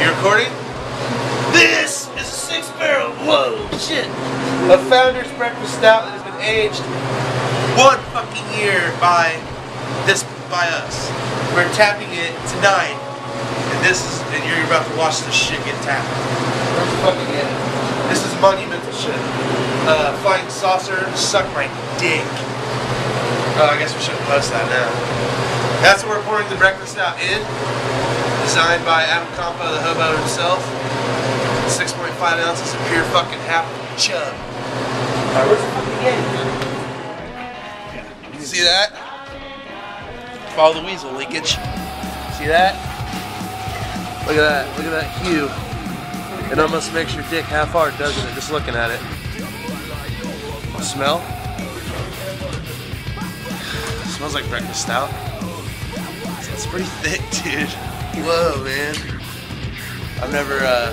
You recording? This is a six barrel. Whoa, shit. A Founder's Breakfast Stout that has been aged one fucking year by this by us. We're tapping it tonight, and this is and you're about to watch this shit get tapped. The fucking end? This is monumental shit. Uh, Flying Saucer, suck my dick. Oh, I guess we shouldn't post that now. That's what we're pouring the breakfast out in. Designed by Adam Compa, the hobo himself. 6.5 ounces of pure fucking half chub. Alright, where's the fucking? You see that? Follow the weasel leakage. See that? Look at that. Look at that hue. It almost makes your dick half hard, doesn't it? Just looking at it. Smell? smells like breakfast stout. It's pretty thick, dude. Whoa, man. I've never, uh...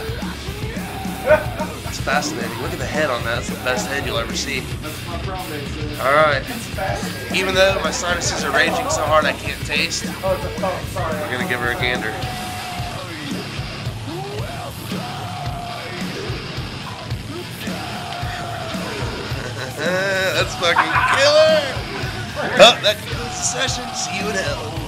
It's fascinating. Look at the head on that. It's the best head you'll ever see. Alright. Even though my sinuses are raging so hard I can't taste, we're gonna give her a gander. That's fucking killer! Oh, that concludes the session. See you in hell.